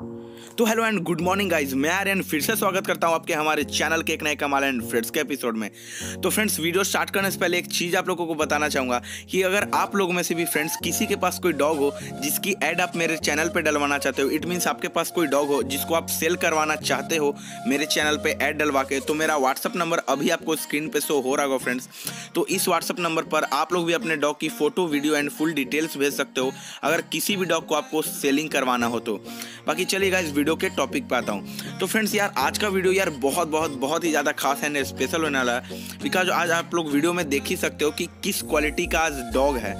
you तो hello and good morning guys मैं आर्यन फिर से स्वागत करता हूँ आपके हमारे चैनल के एक नए कमाल एंड फ्रेंड्स के एपिसोड में। तो फ्रेंड्स वीडियो स्टार्ट करने से पहले एक चीज़ आप लोगों को बताना चाहूँगा कि अगर आप लोगों में से भी फ्रेंड्स किसी के पास कोई डॉग हो, जिसकी एड आप मेरे चैनल पर डलवाना चाहते हो इट मीन्स आपके पास कोई डॉग हो, जिसको आप सेल करवाना चाहते हो मेरे चैनल पर एड डलवा के तो मेरा व्हाट्सअप नंबर अभी आपको स्क्रीन पर शो हो रहा होगा फ्रेंड्स तो इस व्हाट्सअप नंबर पर आप लोग भी अपने डॉग की photo video and full details भेज सकते हो, अगर किसी भी डॉग को आपको सेलिंग करवाना हो तो। बाकी चलिए इस वीडियो के टॉपिक पे आता हूँ। तो फ्रेंड्स यार, आज का वीडियो यार बहुत बहुत बहुत ही ज़्यादा खास एंड स्पेशल होने वाला है। बिकॉज़ आज आप लोग वीडियो में देख ही सकते हो कि किस क्वालिटी का आज डॉग है।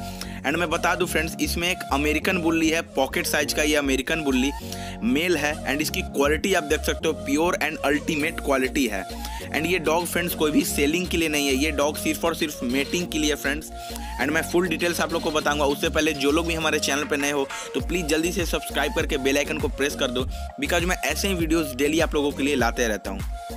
एंड मैं बता दूँ फ्रेंड्स इसमें एक अमेरिकन बुल्ली है पॉकेट साइज़ का ये अमेरिकन बुल्ली मेल है एंड इसकी क्वालिटी आप देख सकते हो प्योर एंड अल्टीमेट क्वालिटी है। एंड ये डॉग फ्रेंड्स कोई भी सेलिंग के लिए नहीं है, ये डॉग सिर्फ़ और सिर्फ़ मेटिंग के लिए फ्रेंड्स एंड मैं फुल डिटेल्स आप लोग को बताऊँगा, उससे पहले जो लोग भी हमारे चैनल पर नए हो तो प्लीज़ जल्दी से सब्सक्राइब करके बेलाइकन को प्रेस कर दो बिकॉज़ मैं ऐसे ही वीडियोज़ डेली आप लोगों के लिए लाते रहता हूँ।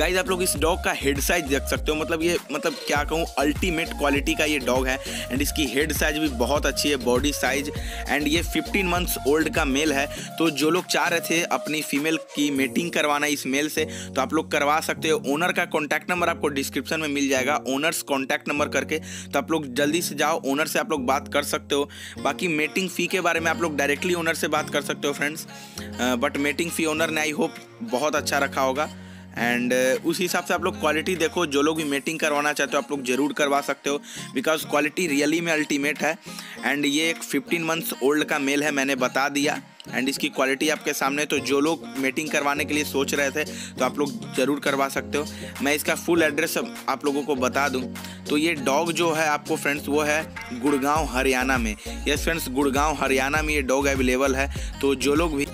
गाइज़ आप लोग इस डॉग का हेड साइज़ देख सकते हो। मतलब ये मतलब क्या कहूँ अल्टीमेट क्वालिटी का ये डॉग है। एंड इसकी हेड साइज़ भी बहुत अच्छी है बॉडी साइज़ एंड ये 15 मंथ्स ओल्ड का मेल है। तो जो लोग चाह रहे थे अपनी फीमेल की मेटिंग करवाना इस मेल से तो आप लोग करवा सकते हो। ओनर का कॉन्टैक्ट नंबर आपको डिस्क्रिप्शन में मिल जाएगा। ओनर्स कॉन्टैक्ट नंबर करके तो आप लोग जल्दी से जाओ ओनर से आप लोग बात कर सकते हो। बाकी मेटिंग फ़ी के बारे में आप लोग डायरेक्टली ओनर से बात कर सकते हो friends but mating fee owner ने आई होप बहुत अच्छा रखा होगा। एंड uh, उस हिसाब से आप लोग क्वालिटी देखो जो लोग भी मेटिंग करवाना चाहते हो आप लोग ज़रूर करवा सकते हो बिकॉज़ क्वालिटी रियली में अल्टीमेट है। एंड ये एक 15 मंथ्स ओल्ड का मेल है मैंने बता दिया। एंड इसकी क्वालिटी आपके सामने तो जो लोग मीटिंग करवाने के लिए सोच रहे थे तो आप लोग ज़रूर करवा सकते हो। मैं इसका फुल एड्रेस आप लोगों को बता दूँ। तो ये डॉग जो है आपको फ्रेंड्स वो है गुड़गांव हरियाणा में। यस फ्रेंड्स गुड़गांव हरियाणा में ये डॉग अवेलेबल है। तो जो लोग भी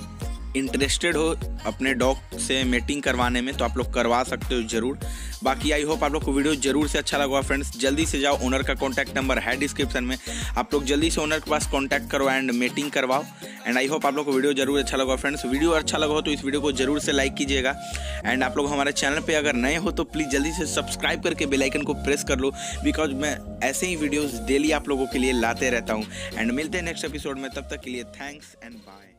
इंटरेस्टेड हो अपने डॉग से मीटिंग करवाने में तो आप लोग करवा सकते हो ज़रूर। बाकी आई होप आप लोग को वीडियो ज़रूर से अच्छा लगा फ्रेंड्स जल्दी से जाओ ओनर का कॉन्टैक्ट नंबर है डिस्क्रिप्शन में। आप लोग जल्दी से ओनर के पास कॉन्टैक्ट करो एंड मीटिंग करवाओ। एंड आई होप आप लोग को वीडियो ज़रूर अच्छा लगा फ्रेंड्स वीडियो अच्छा लगा हो तो इस वीडियो को ज़रूर से लाइक कीजिएगा। एंड आप लोग हमारे चैनल पर अगर नए हो तो प्लीज़ जल्दी से सब्सक्राइब करके बेलाइकन को प्रेस कर लो। बिकॉज़ मैं ऐसे ही वीडियोज़ डेली आप लोगों के लिए लाते रहता हूँ। एंड मिलते हैं नेक्स्ट एपिसोड में, तब तक के लिए थैंक्स एंड बाय